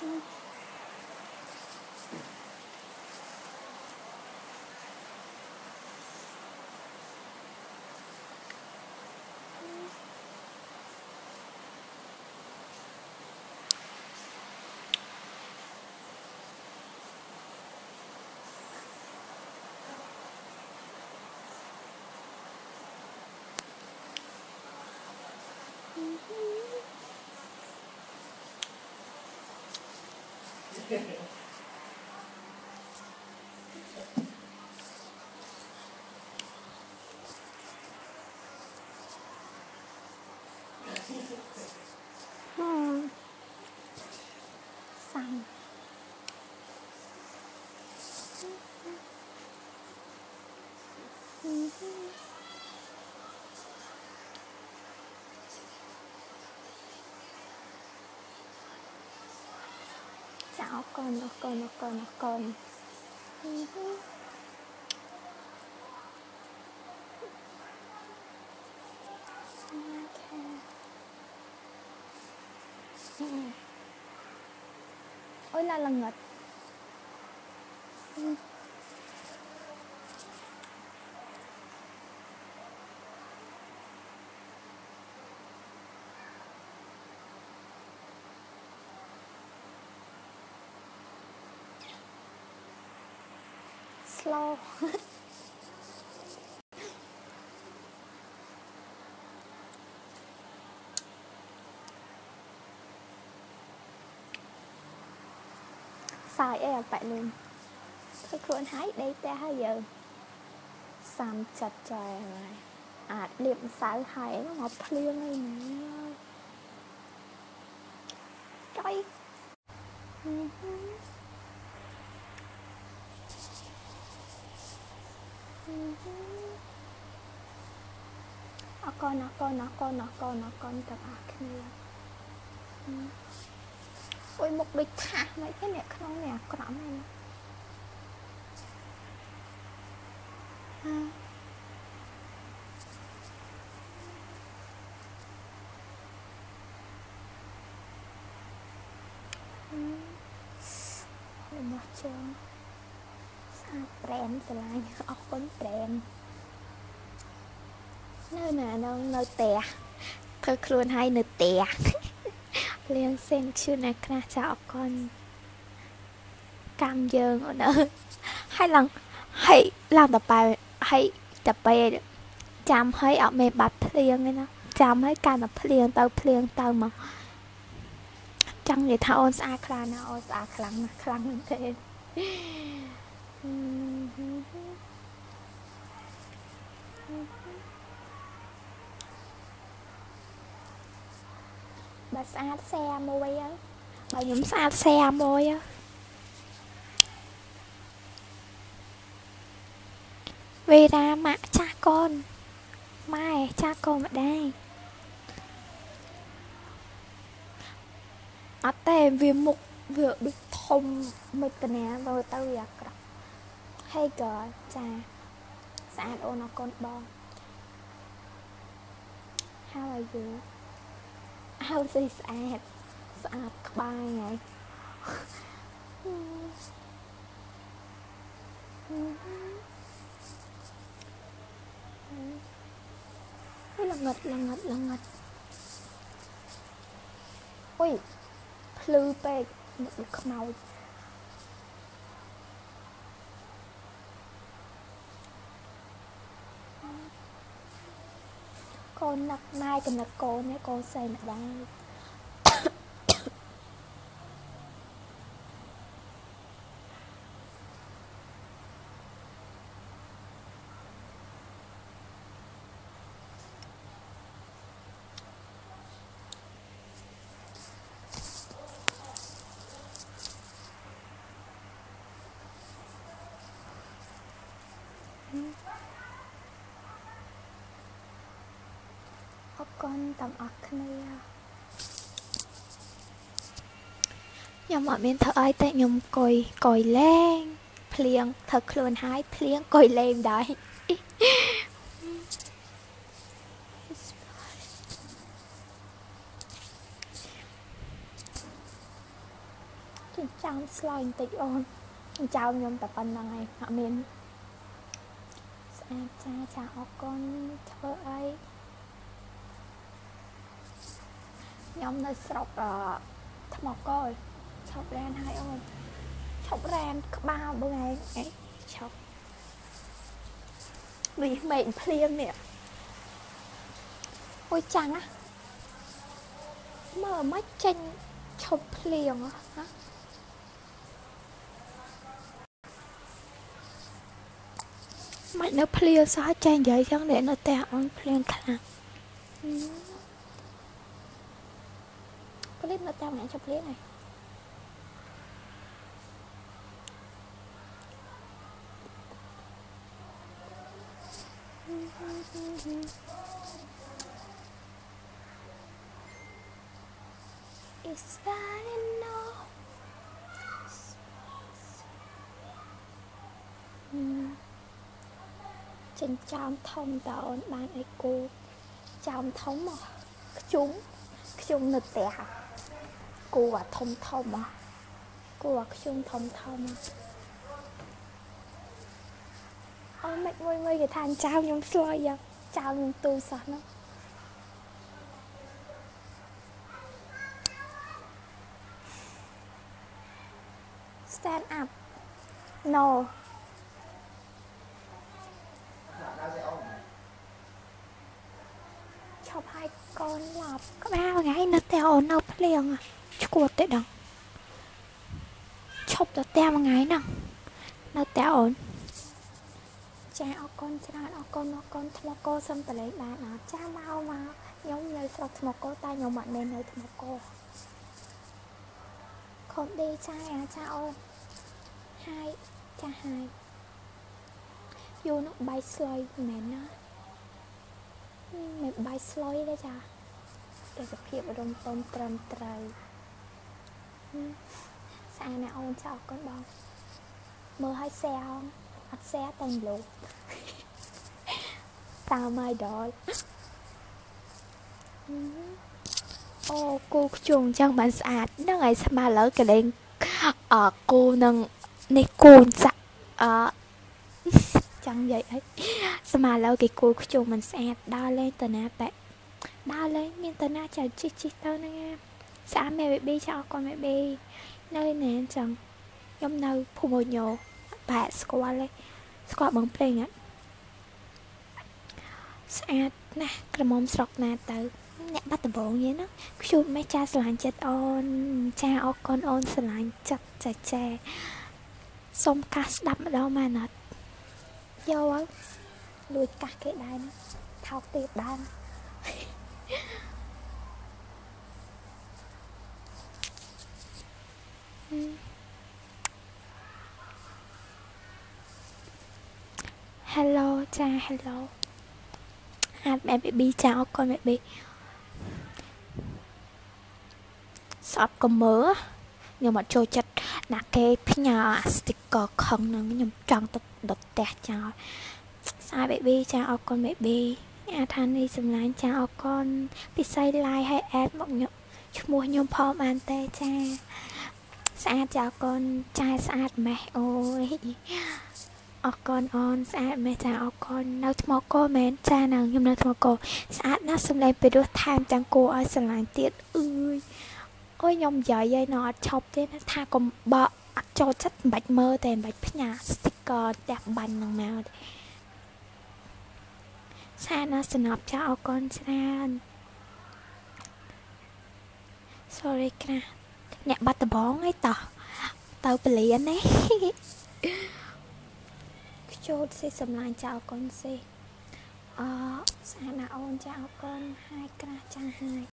Thank. Dạ Chào con, nó con, nó con, nó con. Ôi là là ngật Slow សើចអីអាប៉ែលូនធ្វើខ្លួនហើយដេកផ្ទះហើយយើងសាំចិត្តចែហើយអាចលៀបម្សៅហើយមកភ្លៀងអីណាចុយ អរគុណអរគុណអរគុណអរគុណអរគុណទាំងអស់គ្នាអុយមុខដូចថាសមិនទេអ្នកក្នុងនេះអាក្រក់មែនណារបស់ជើងស្អាត ប្រែនស្រឡាញ់អរគុណប្រែននៅណានៅនៅផ្ទះធ្វើខ្លួនឲ្យនៅផ្ទះលៀងសេនឈឺណាស់ខ្លះចាអរគុណកម្មយើងអូនអើយហើយឡើងហើយឡើងតបែហើយតបែចាំហើយអត់មេបាត់ភ្លៀងទេណាចាំហើយកាន់តែភ្លៀងទៅភ្លៀងទៅមកចង់និយាយថាអូនស្អាតខ្លាំងណាស់អូនស្អាតខ្លាំងណាស់ខ្លាំងមែនទេ បើស្អាតសែមួយអើបើខ្ញុំស្អាតសែមួយអើវេរាម៉ាក់ចាស់កូនម៉ែចាស់កូនម្ដាយអត់ទេវាមុខវាដូចធំមិនកណាមើលទៅវាអាក្រក់ ហើយក៏ចាស្អាតអូនអរគុណបង How are you អើស្អីស្អាតស្អាតក្បាយហើយហើយល្ងិតល្ងិតល្ងិតអុយភ្លឺពេកមុខខ្មោច កូននឹកម៉ែកំណត់កូននេះកូនស្រីម្ដាយ គុណទាំងអស់គ្នាខ្ញុំអត់មានធ្វើអីទេខ្ញុំអង្គុយអង្គុយលេងភ្លៀងធ្វើខ្លួនហើយភ្លៀងអង្គុយលេងដែរចាំស្លោយបន្តិចអូនចៅខ្ញុំតែប៉ុណ្្នឹងឯងអត់មានស្អាតចាចាអរគុណធ្វើអី ខ្ញុំនៅស្រុកអថ្មកកឈប់រ៉ែនហើយអូនឈប់រ៉ែនក្បាលបើឯងអីឈប់នេះមេឃភ្លៀងនេះអូយចាំងណាមើលមិនចេញឈប់ភ្លៀងណាមិននៅភ្លៀងសោះចេញនិយាយចឹងអ្នកនៅផ្ទះអូនភ្លៀងខ្លាំង ភ្លៀងនៅតាមអ្នកជប់ភ្លៀងហើយ It's fine enough ចិញ្ចើមធំតើអូនបានអីគូចើមធំមកខ្ជុំខ្ជុំនៅផ្ទះ គូអាធំធំមកគូអាខ្ជុំធំធំមកអូនមិនមួយមួយគេថាចៅខ្ញុំស្លយយ៉ាងចៅខ្ញុំទូសោះនោះ stand up no ឈប់ឲ្យកូនឡប់ក្បាលថ្ងៃនៅតែអូននៅភ្លៀងឈួតទេដងឈប់ទៅតែមួយថ្ងៃហ្នឹងនៅតែអូនចាអរគុណច្រើនអរគុណអរគុណថ្មកោសុំតលេងបានអត់ចាមកមកខ្ញុំនៅស្រុកថ្មកោតែខ្ញុំអត់មែននៅថ្មកោខុសដេចាចាអូនហើយចាស់ហើយយូរនោះបាយស្លុយមែនណាមិនបាយស្លុយទេចាទេសភាពរំពំត្រឹមត្រូវ ស្អាតណាស់អូនចាអរគុណបងមើលឲ្យ share អត់ share តែលោក តាម my doll អូគូខ្ជុំចឹងបានស្អាតហ្នឹងហើយស្មើឥឡូវកលេងអគូនឹងនេះគូនសាក់អចង់និយាយអីស្មាឡូវគេគូខ្ជុំមិនស្អាតដើរលេងតាណាបែកដើរលេងមានតាណាចាជីជីទៅហ្នឹង ស្អាតមេបេប៊ីចាអរគុណមេប៊ីនៅណែចឹងខ្ញុំនៅភូមិញោបែកស្គាល់ទេស្គាល់បងភ្លេងអត់ស្អាតណាស់ក្រមុំស្រុកណាទៅអ្នកបាត់ដំបងហ្នឹងខ្ញុំមិនចាស្រឡាញ់ចិត្តអូនចាអរគុណអូនស្រឡាញ់ចិត្តចាចាសុំកាសស្ដាប់ម្ដងមែនអត់យកហើយលួចកាសគេដែរណាថោកទៀតដែរ Hello ចា Hello អាតម៉ែបេប៊ីចាអរគុណម៉ែប៊ីស្អប់កុំមើលខ្ញុំអត់ចូលចិត្តណាគេផ្ញើអា sticker ខឹងហ្នឹងខ្ញុំចង់ទៅដុតផ្ទះចោលស្អាតបេប៊ីចាអរគុណបេប៊ីអាថានេះសម្លាញ់ចាអរគុណពិសី like ឲ្យ add មកខ្ញុំឈ្មោះខ្ញុំផងបានទេចា ស្អាតចាអរគុណចាស្អាតម៉េះអូយអរគុណអូនស្អាតមែនចាអរគុណនៅថ្មកកមែនចានៅខ្ញុំនៅថ្មកកស្អាតណាស់សម្លេងពីរោះថែមទាំងគួរឲ្យស្រឡាញ់ទៀតអឺយអូយខ្ញុំនិយាយឯណោះអត់ឈប់ទេណាថាកុំបកអត់ចូលចិត្តមិនបាច់មើលតែមិនបាច់ផ្ញើ sticker ផ្ទះបាញ់នឹងមកទេសាណាសំណប់ចាអរគុណច្រើន sorry ក្រា អ្នកបាត់ដបងអីតោះទៅពលានណាខ្ជូតសិសម្លាញ់ចាអរគុណសិអស្អាតណាស់អូនចាអរគុណហើយក្រាស់ចាហើយ